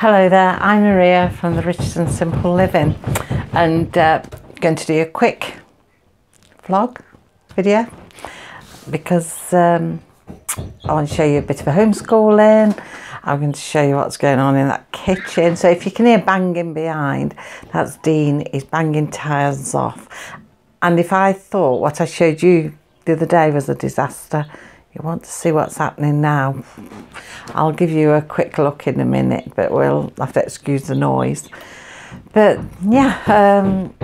Hello there, I'm Maria from the Richardson Simple Living and uh, going to do a quick vlog video because um, I want to show you a bit of a homeschooling. I'm going to show you what's going on in that kitchen. So if you can hear banging behind, that's Dean, he's banging tyres off. And if I thought what I showed you the other day was a disaster, you want to see what's happening now. I'll give you a quick look in a minute, but we'll have to excuse the noise. But yeah, um,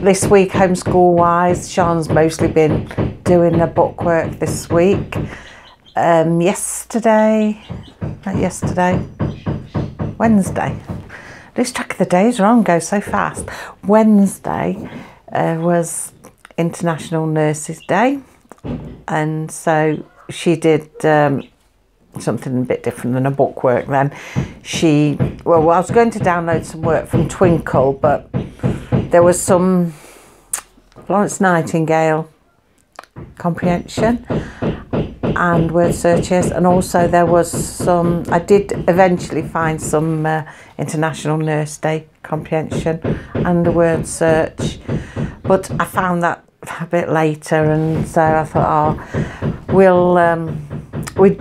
this week homeschool wise, Sian's mostly been doing the bookwork this week. Um, yesterday, not yesterday, Wednesday. Lose track of the days wrong, go so fast. Wednesday uh, was International Nurses Day, and so she did um, something a bit different than a bookwork then. She, well, I was going to download some work from Twinkl, but there was some Florence Nightingale comprehension and word searches and also there was some I did eventually find some uh, International Nurse Day comprehension and a word search but I found that a bit later and so I thought oh we'll um, we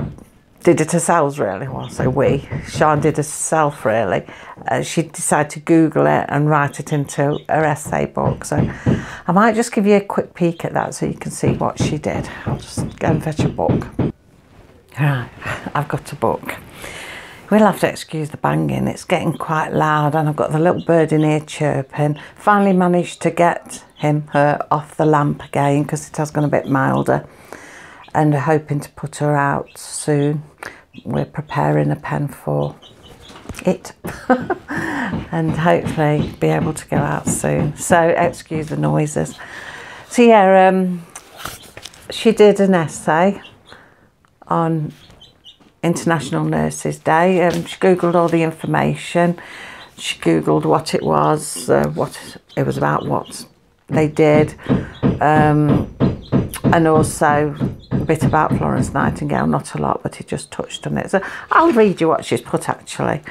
did it ourselves really well so we Sian did it herself really. Uh, she decided to google it and write it into her essay book so I might just give you a quick peek at that so you can see what she did. I'll just go and fetch a book. Right I've got a book. We'll have to excuse the banging, it's getting quite loud and I've got the little bird in here chirping. Finally managed to get him, her, off the lamp again because it has gone a bit milder and hoping to put her out soon. We're preparing a pen for it and hopefully be able to go out soon. So excuse the noises. So yeah, um, she did an essay on International Nurses Day. Um, she googled all the information. She googled what it was, uh, what it was about, what they did, um, and also a bit about Florence Nightingale, not a lot, but he just touched on it. So I'll read you what she's put actually.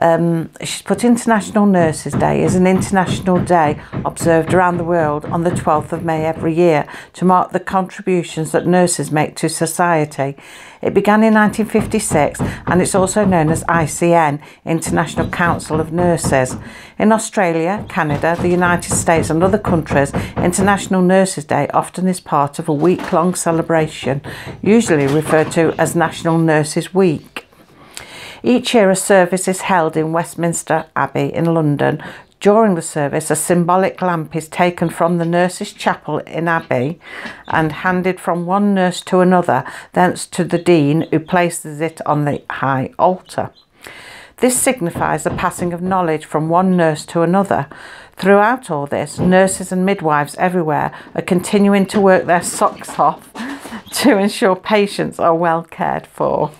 Um, she's put International Nurses Day as an international day observed around the world on the 12th of May every year to mark the contributions that nurses make to society. It began in 1956 and it's also known as ICN, International Council of Nurses. In Australia, Canada, the United States and other countries, International Nurses Day often is part of a week-long celebration, usually referred to as National Nurses Week. Each year, a service is held in Westminster Abbey in London. During the service, a symbolic lamp is taken from the nurses' chapel in Abbey and handed from one nurse to another, thence to the dean, who places it on the high altar. This signifies the passing of knowledge from one nurse to another. Throughout all this, nurses and midwives everywhere are continuing to work their socks off to ensure patients are well cared for.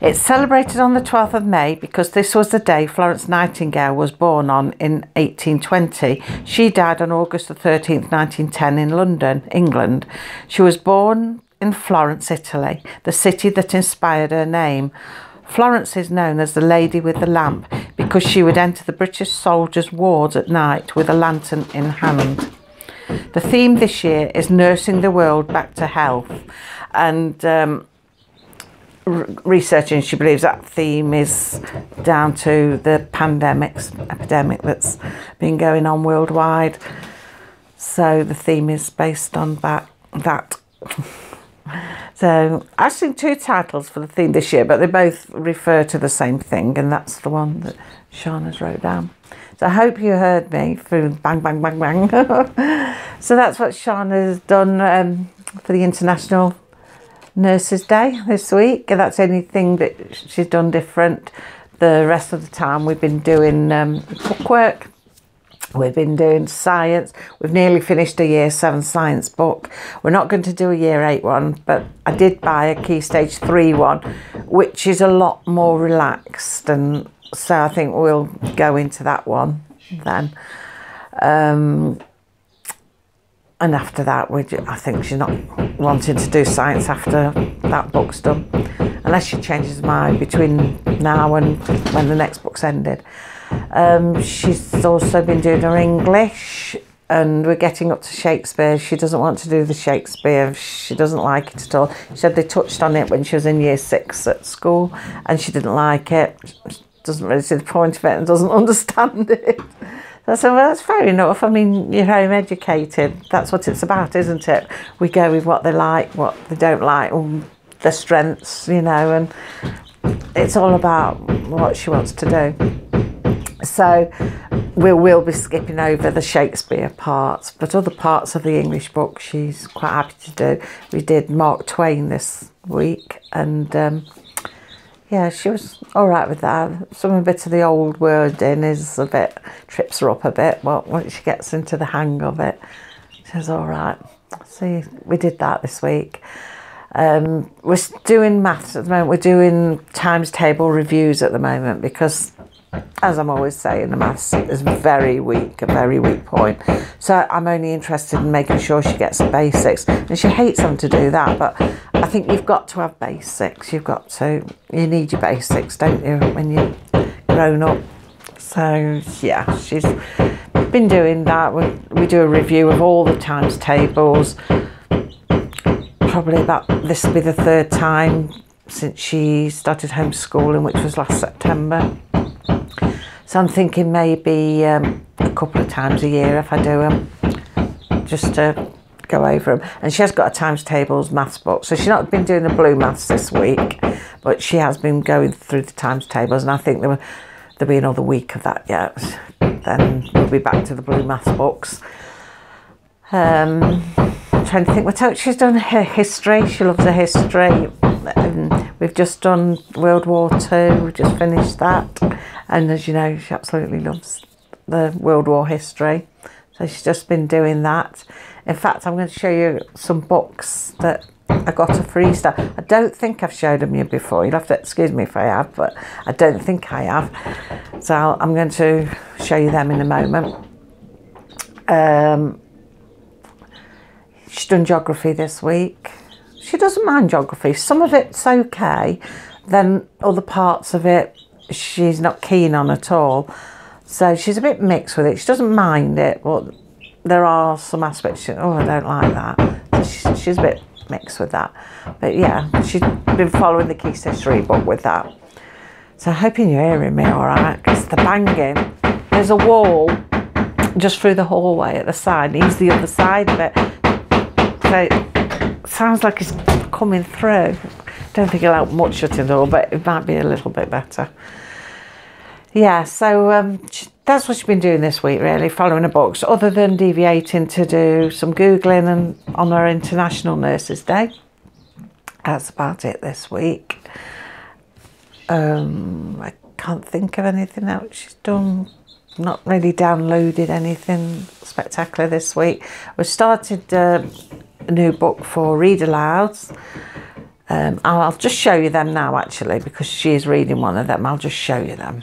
It's celebrated on the 12th of May because this was the day Florence Nightingale was born on in 1820. She died on August the 13th, 1910 in London, England. She was born in Florence, Italy, the city that inspired her name. Florence is known as the Lady with the Lamp because she would enter the British soldiers' wards at night with a lantern in hand. The theme this year is Nursing the World Back to Health and um, researching, she believes that theme is down to the pandemics, epidemic that's been going on worldwide. So the theme is based on that. that. so I've seen two titles for the theme this year, but they both refer to the same thing, and that's the one that Sian has wrote down. So I hope you heard me through bang, bang, bang, bang. so that's what Sian has done um, for the International Nurses Day this week. That's anything that she's done different. The rest of the time we've been doing um, bookwork. We've been doing science. We've nearly finished a year seven science book. We're not going to do a year eight one, but I did buy a key stage three one, which is a lot more relaxed. And so I think we'll go into that one then. Um, and after that, we I think she's not wanting to do science after that book's done, unless she changes her mind between now and when the next book's ended. Um, she's also been doing her English and we're getting up to Shakespeare. She doesn't want to do the Shakespeare. She doesn't like it at all. She said they touched on it when she was in year six at school and she didn't like it. She doesn't really see the point of it and doesn't understand it. I said, well, that's fair enough. I mean, you're home educated. That's what it's about, isn't it? We go with what they like, what they don't like, and their strengths, you know, and it's all about what she wants to do. So we will be skipping over the Shakespeare parts, but other parts of the English book she's quite happy to do. We did Mark Twain this week, and um, yeah, she was all right with that. Some a bit of the old wording is a bit trips her up a bit, but once she gets into the hang of it, she's all right. See, we did that this week. Um, we're doing maths at the moment. We're doing times table reviews at the moment because as I'm always saying, the maths is very weak, a very weak point. So I'm only interested in making sure she gets the basics. And she hates them to do that, but I think you've got to have basics. You've got to, you need your basics, don't you, when you're grown up. So yeah, she's been doing that. We, we do a review of all the times tables. Probably about, this will be the third time since she started homeschooling, which was last September. So I'm thinking maybe um, a couple of times a year if I do them, just to go over them. And she has got a times tables maths book, so she's not been doing the blue maths this week, but she has been going through the times tables, and I think there will there'll be another week of that yet. Then we'll be back to the blue maths books. Um, trying to think what else she's done. Her history, she loves her history. Um, we've just done World War Two. We just finished that. And as you know, she absolutely loves the World War history. So she's just been doing that. In fact, I'm going to show you some books that I got a freestyle. I don't think I've showed them you before. You'll have to excuse me if I have, but I don't think I have. So i am going to show you them in a moment. Um, she's done geography this week. She doesn't mind geography. Some of it's okay. Then other parts of it she's not keen on at all. So she's a bit mixed with it. She doesn't mind it, but there are some aspects. She, oh, I don't like that. So she's, a bit mixed with that. But yeah, she's been following the Key Stage 3 book with that. So I'm hoping you're hearing me all right, because the banging. There's a wall just through the hallway at the side. He's the other side of it. So sounds like it's coming through. Don't think it'll help much the door, but it might be a little bit better yeah, so um, that's what she's been doing this week, really, following her books, other than deviating to do some Googling and on her International Nurses Day. That's about it this week. Um, I can't think of anything else she's done. Not really downloaded anything spectacular this week. We started uh, a new book for read alouds. Um, I'll just show you them now, actually, because she is reading one of them. I'll just show you them.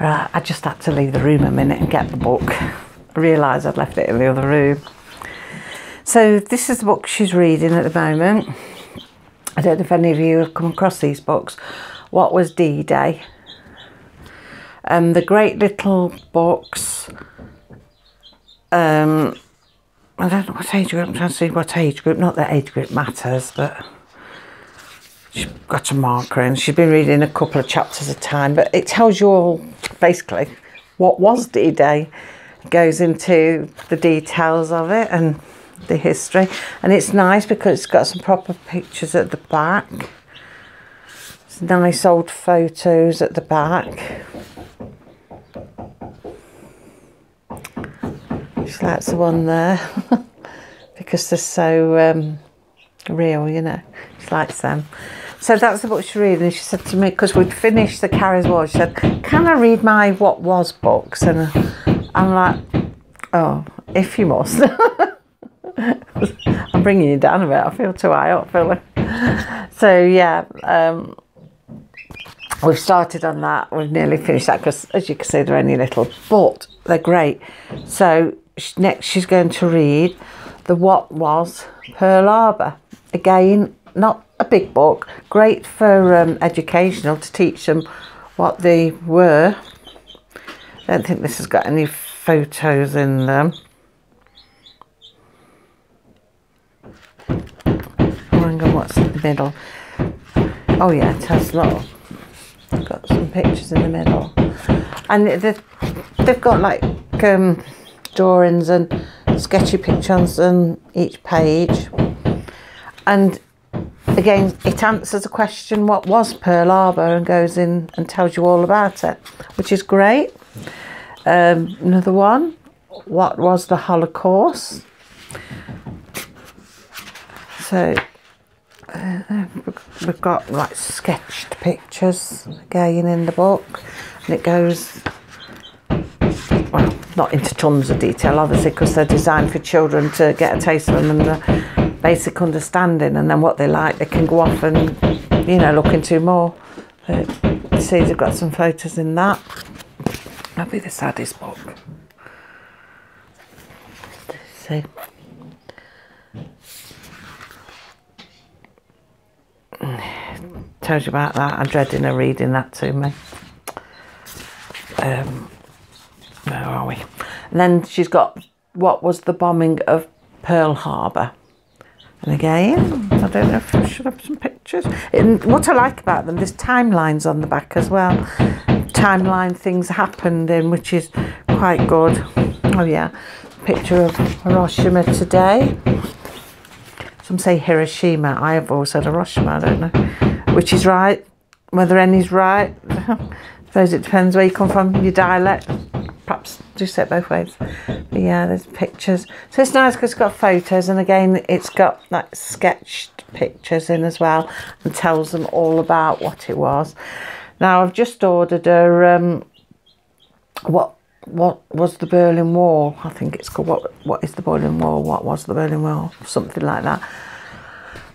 Right, I just had to leave the room a minute and get the book. I realised I'd left it in the other room. So this is the book she's reading at the moment. I don't know if any of you have come across these books. What was D-Day? Um, the great little books. Um, I don't know what age group. I'm trying to see what age group. Not that age group matters, but she's got a marker and she's been reading a couple of chapters at a time. But it tells you all basically what was D-Day goes into the details of it and the history and it's nice because it's got some proper pictures at the back it's nice old photos at the back likes the one there because they're so um, real you know she likes them so that's the book she read, and She said to me, because we'd finished the Carrie's War, she said, Can I read my What Was books? And I'm like, Oh, if you must. I'm bringing you down a bit. I feel too high up, Philly. So, yeah, um, we've started on that. We've nearly finished that because, as you can see, they're only little, but they're great. So, next, she's going to read The What Was Pearl Harbor. Again, not a big book, great for um, educational to teach them what they were. I don't think this has got any photos in them. What's in the middle? Oh yeah, it has a lot. Got some pictures in the middle, and they've, they've got like um, drawings and sketchy pictures on each page. And again, it answers a question what was Pearl Harbor and goes in and tells you all about it, which is great. Um, another one, what was the Holocaust? So uh, we've got like sketched pictures again in the book, and it goes not into tons of detail, obviously, because they're designed for children to get a taste of them and the basic understanding, and then what they like, they can go off and, you know, look into more. But see, they've got some photos in that. That'll be the saddest book. See. Told you about that. I'm dreading her reading that to me. Um, where are we? And then she's got what was the bombing of Pearl Harbor. And again, I don't know if I should have some pictures. And what I like about them, there's timelines on the back as well. Timeline things happened in, which is quite good. Oh yeah, picture of Hiroshima today. Some say Hiroshima. I have always said Hiroshima. I don't know which is right. Whether any's right. I suppose it depends where you come from, your dialect perhaps do set both ways. But yeah, there's pictures. So it's nice because it's got photos and again it's got like sketched pictures in as well and tells them all about what it was. Now I've just ordered a um, what what was the Berlin Wall? I think it's called what what is the Berlin Wall? What was the Berlin Wall? Something like that.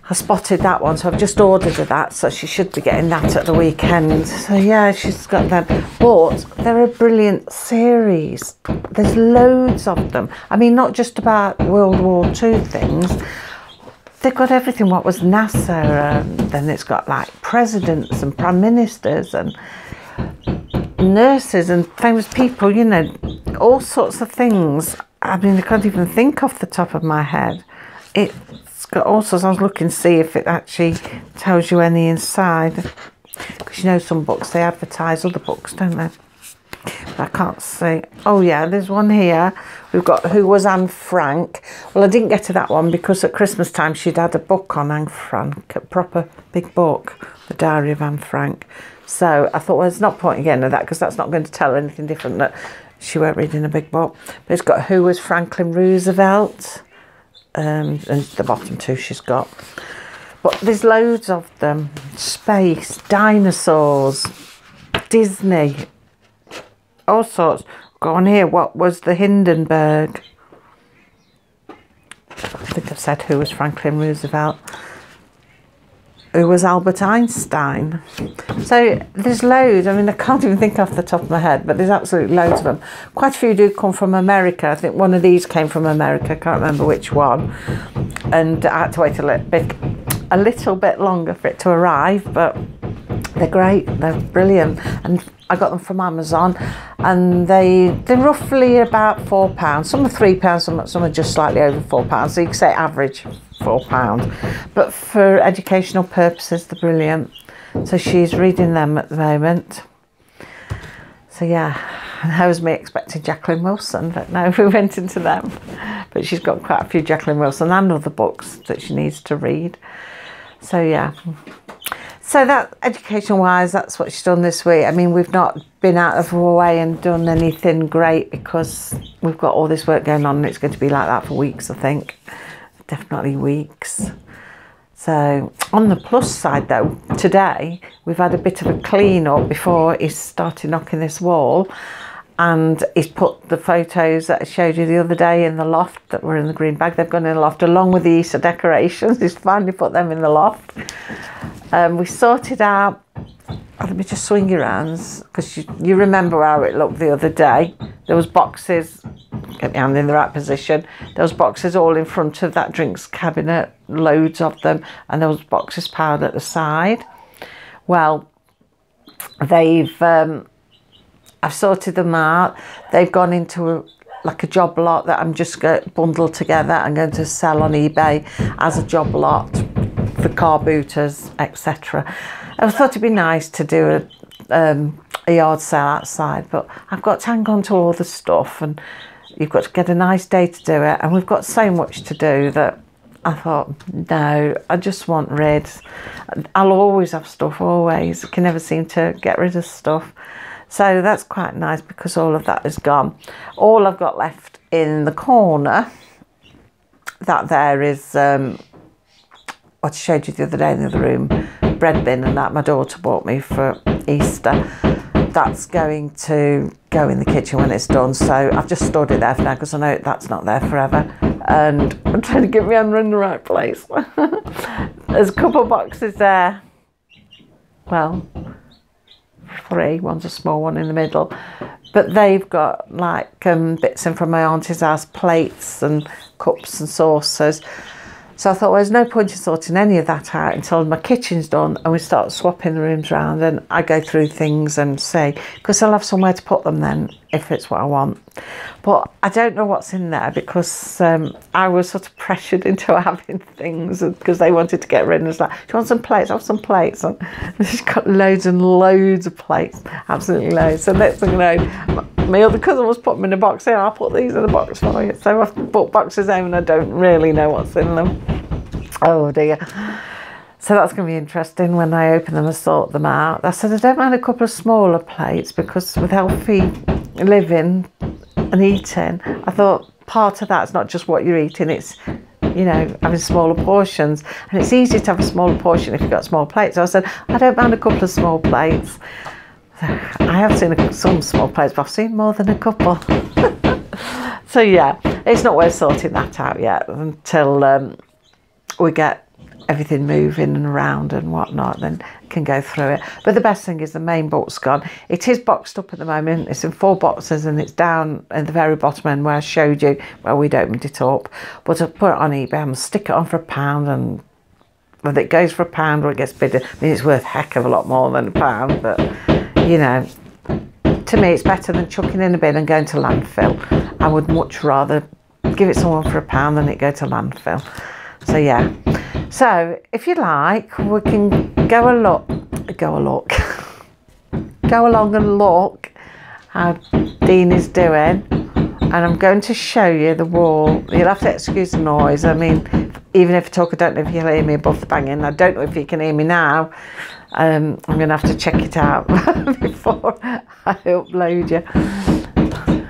I spotted that one, so I've just ordered her that, so she should be getting that at the weekend. So yeah, she's got them. But they're a brilliant series. There's loads of them. I mean, not just about World War II things. They've got everything. What was NASA? Um, then it's got like presidents and prime ministers and nurses and famous people. You know, all sorts of things. I mean, I can't even think off the top of my head. It got also, I was looking to see if it actually tells you any inside. Because you know some books, they advertise other books, don't they? But I can't see. Oh yeah, there's one here. We've got Who Was Anne Frank? Well, I didn't get to that one because at Christmas time she'd had a book on Anne Frank, a proper big book, The Diary of Anne Frank. So I thought, well, there's not point again of that because that's not going to tell her anything different that she weren't reading a big book. But it's got Who Was Franklin Roosevelt? Um, and the bottom two she's got. But there's loads of them. Space, dinosaurs, Disney, all sorts. Go on here, what was the Hindenburg? I think I've said who was Franklin Roosevelt who was Albert Einstein. So there's loads. I mean, I can't even think off the top of my head, but there's absolutely loads of them. Quite a few do come from America. I think one of these came from America. I can't remember which one. And I had to wait a little bit, a little bit longer for it to arrive, but they're great. They're brilliant. And I got them from Amazon, and they they're roughly about four pounds. Some are three pounds, some some are just slightly over four pounds. So you can say average four pound. But for educational purposes, they're brilliant. So she's reading them at the moment. So yeah, and how was me expecting Jacqueline Wilson, but no, we went into them. But she's got quite a few Jacqueline Wilson and other books that she needs to read. So yeah. So that education wise, that's what she's done this week. I mean, we've not been out of our way and done anything great because we've got all this work going on and it's going to be like that for weeks, I think. Definitely weeks. So on the plus side though, today we've had a bit of a clean up before he started knocking this wall and he's put the photos that I showed you the other day in the loft that were in the green bag. They've gone in the loft along with the Easter decorations. He's finally put them in the loft. Um, we sorted out, let me just swing your hands because you, you remember how it looked the other day. There was boxes get my hand in the right position. Those boxes all in front of that drinks cabinet, loads of them, and there was boxes piled at the side. Well, they've um, I've sorted them out. They've gone into a, like a job lot that I'm just going to bundle together. I'm going to sell on eBay as a job lot for car booters, etc. I thought it'd be nice to do a, um, a yard sale outside, but I've got to hang on to all the stuff and you've got to get a nice day to do it. And we've got so much to do that I thought, no, I just want rid. I'll always have stuff, always. I can never seem to get rid of stuff. So that's quite nice because all of that is gone. All I've got left in the corner, that there is um, what I showed you the other day in the other room, bread bin and that my daughter bought me for Easter. That's going to go in the kitchen when it's done. So I've just stored it there for now because I know that's not there forever. And I'm trying to get my hand in the right place. There's a couple of boxes there. Well, three. One's a small one in the middle. But they've got like um, bits in from my auntie's house, plates and cups and saucers. So I thought, well, there's no point in sorting any of that out until my kitchen's done and we start swapping the rooms around and I go through things and say, because I'll have somewhere to put them then if it's what I want. But I don't know what's in there because um, I was sort of pressured into having things because they wanted to get rid of it. like, do you want some plates? I have some plates. And she's got loads and loads of plates, absolutely loads. So next thing you know, my other cousin was putting them in a box. Here, I'll put these in a box for you. So I've bought boxes home and I don't really know what's in them. Oh dear. So that's going to be interesting when I open them and sort them out. I said I don't mind a couple of smaller plates because with healthy living and eating, I thought part of that's not just what you're eating, it's you know, having smaller portions. And it's easy to have a smaller portion if you've got small plates. So I said, I don't mind a couple of small plates. I have seen some small plates, but I've seen more than a couple. so yeah, it's not worth sorting that out yet until um, we get everything moving and around and whatnot, then can go through it. But the best thing is the main bolt's gone. It is boxed up at the moment. It's in four boxes and it's down at the very bottom end where I showed you where we'd opened it up. But I put it on eBay and stick it on for a pound and whether it goes for a pound or it gets bigger, I mean, it's worth a heck of a lot more than a pound, but you know, to me, it's better than chucking in a bin and going to landfill. I would much rather give it someone for a pound than it go to landfill. So yeah. So if you like, we can go a look, go a look, go along and look how Dean is doing. And I'm going to show you the wall. You'll have to excuse the noise. I mean, even if I talk, I don't know if you'll hear me above the banging. I don't know if you can hear me now. Um, I'm going to have to check it out before I upload you.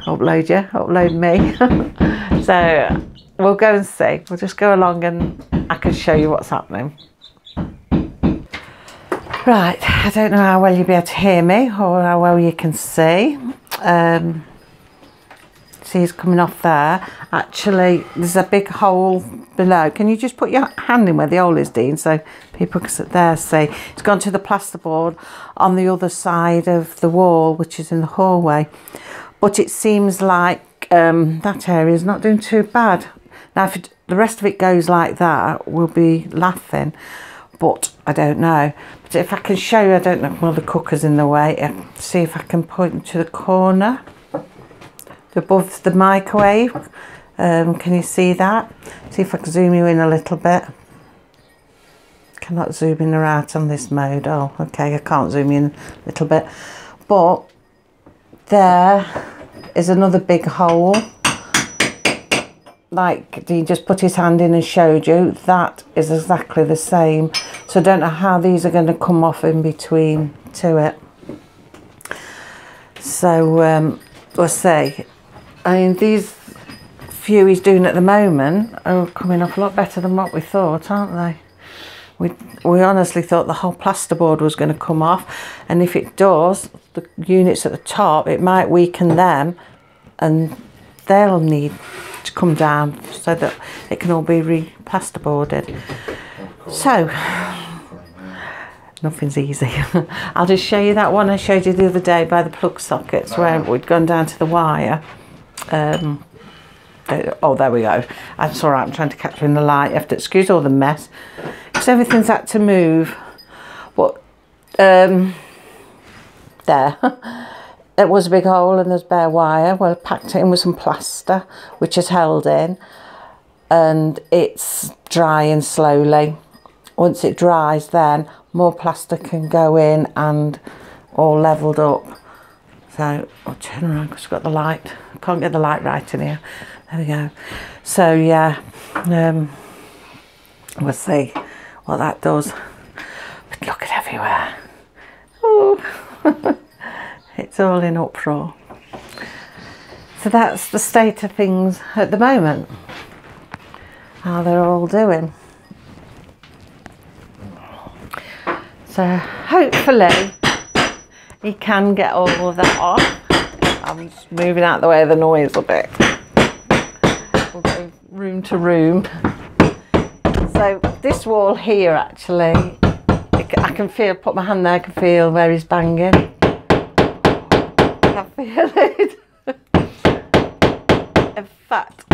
Upload you, upload me. so we'll go and see. We'll just go along and I can show you what's happening. Right, I don't know how well you'll be able to hear me or how well you can see. Um, see he's coming off there. Actually, there's a big hole below. Can you just put your hand in where the hole is, Dean, so people can sit there see. It's gone to the plasterboard on the other side of the wall, which is in the hallway. But it seems like um, that area is not doing too bad. Now, if it, the rest of it goes like that, we'll be laughing, but I don't know. But if I can show you, I don't know, well, the cookers in the way. See if I can point to the corner above the microwave. Um, can you see that? See if I can zoom you in a little bit. Cannot zoom in or out on this mode. Oh, okay, I can't zoom in a little bit. But there is another big hole like he just put his hand in and showed you, that is exactly the same. So I don't know how these are going to come off in between to it. So um, we'll see. I mean, these few he's doing at the moment are coming off a lot better than what we thought, aren't they? We, we honestly thought the whole plasterboard was going to come off and if it does, the units at the top, it might weaken them and they'll need to come down so that it can all be re-plasterboarded. So, nothing's easy. I'll just show you that one I showed you the other day by the plug sockets where we'd gone down to the wire. Um, oh, there we go. That's all right. I'm trying to capture in the light. You have to excuse all the mess because everything's had to move. What? Um, there. it was a big hole and there's bare wire. Well, I packed it in with some plaster, which is held in, and it's drying slowly. Once it dries, then more plaster can go in and all levelled up. So I'll turn around because I've got the light. I can't get the light right in here. There we go. So yeah, um, we'll see what that does. But look at everywhere. Oh, it's all in uproar. So that's the state of things at the moment. How they're all doing. So hopefully he can get all of that off. I'm just moving out the way of the noise a bit. We'll go room to room. So this wall here actually, I can feel, put my hand there, I can feel where he's banging. I feel it. In fact,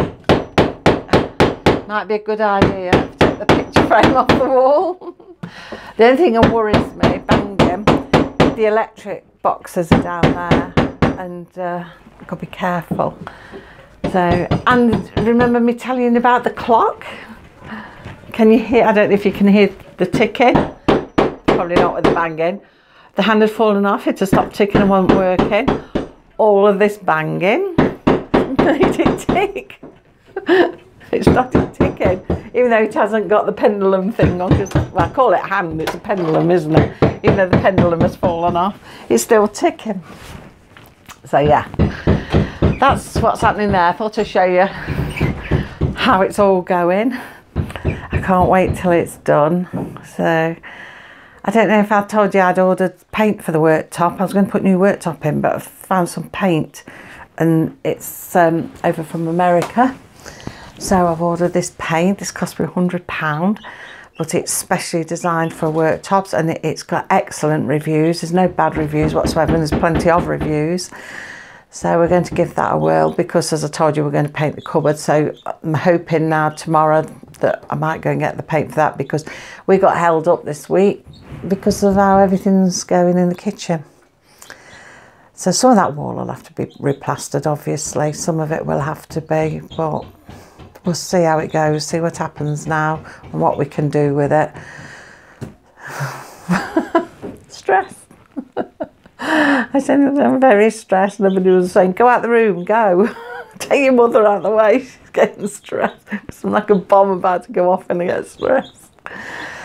might be a good idea to take the picture frame off the wall. the only thing that worries me, banging, the electric boxes are down there and uh, I've got to be careful. So, and remember me telling you about the clock? Can you hear, I don't know if you can hear the ticking, probably not with the banging. The hand had fallen off, it had stopped ticking and wasn't working. All of this banging made it tick. it started ticking, even though it hasn't got the pendulum thing on, because well, I call it hand, it's a pendulum, isn't it? Even though the pendulum has fallen off, it's still ticking. So yeah, that's what's happening there. I thought I'd show you how it's all going. I can't wait till it's done. So I don't know if I told you I'd ordered paint for the worktop. I was going to put new worktop in, but I found some paint and it's um, over from America. So I've ordered this paint. This cost me £100, but it's specially designed for worktops and it's got excellent reviews. There's no bad reviews whatsoever, and there's plenty of reviews. So we're going to give that a whirl because, as I told you, we're going to paint the cupboard. So I'm hoping now tomorrow that I might go and get the paint for that because we got held up this week because of how everything's going in the kitchen. So some of that wall will have to be replastered, obviously. Some of it will have to be, but we'll see how it goes, see what happens now and what we can do with it. Stress. I said, I'm very stressed. Everybody was saying, go out the room, go. Take your mother out of the way. She's getting stressed. It's like a bomb about to go off and I get stressed.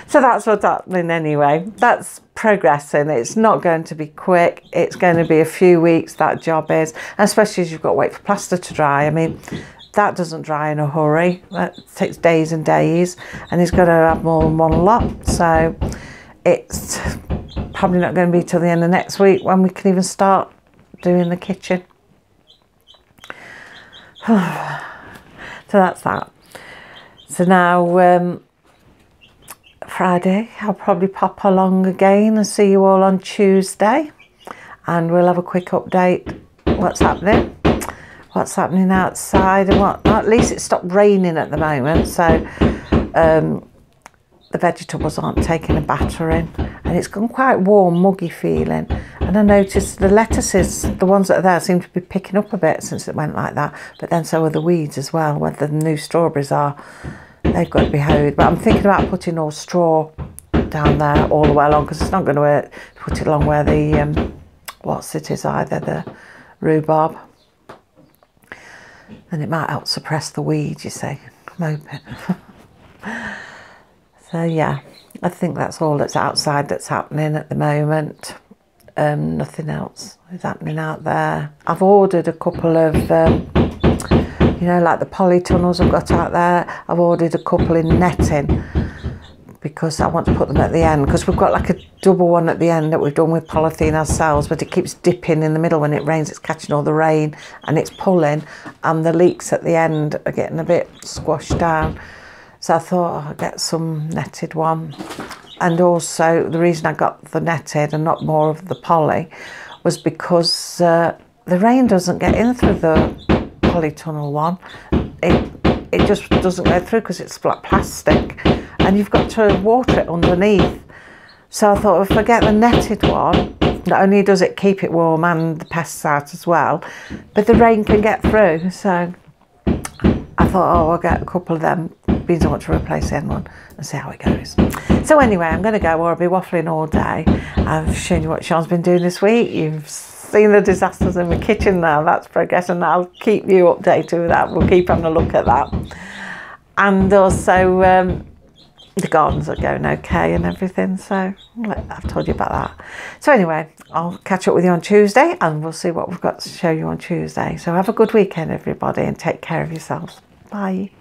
So that's what's happening anyway. That's progressing. It's not going to be quick. It's going to be a few weeks, that job is. Especially as you've got to wait for plaster to dry. I mean, that doesn't dry in a hurry. That takes days and days, and he's got to have more than one lot. So it's probably not going to be till the end of next week when we can even start doing the kitchen. so that's that. So now um, Friday, I'll probably pop along again and see you all on Tuesday, and we'll have a quick update. What's happening? what's happening outside and what at least it stopped raining at the moment so um, the vegetables aren't taking a battering and it's gone quite warm muggy feeling. And I noticed the lettuces the ones that are there seem to be picking up a bit since it went like that. But then so are the weeds as well where the new strawberries are they've got to be hoed but I'm thinking about putting all straw down there all the way along because it's not going to put it along where the um, what's it is either the rhubarb and it might help suppress the weeds, you see. I'm hoping. so yeah, I think that's all that's outside that's happening at the moment. Um, nothing else is happening out there. I've ordered a couple of, um, you know, like the polytunnels I've got out there. I've ordered a couple in netting because I want to put them at the end because we've got like a double one at the end that we've done with polythene ourselves but it keeps dipping in the middle when it rains it's catching all the rain and it's pulling and the leaks at the end are getting a bit squashed down so I thought oh, I'd get some netted one and also the reason I got the netted and not more of the poly was because uh, the rain doesn't get in through the polytunnel one it it just doesn't go through because it's flat plastic and you've got to water it underneath. So I thought if I get the netted one, not only does it keep it warm and the pests out as well, but the rain can get through. So I thought, oh, I'll get a couple of them beans I want to replace the one and see how it goes. So anyway, I'm going to go or I'll be waffling all day. I've shown you what Sian's been doing this week. You've seen the disasters in the kitchen now. That's progress and I'll keep you updated with that. We'll keep having a look at that. And also um, the gardens are going okay and everything. So I've told you about that. So anyway, I'll catch up with you on Tuesday and we'll see what we've got to show you on Tuesday. So have a good weekend, everybody, and take care of yourselves. Bye.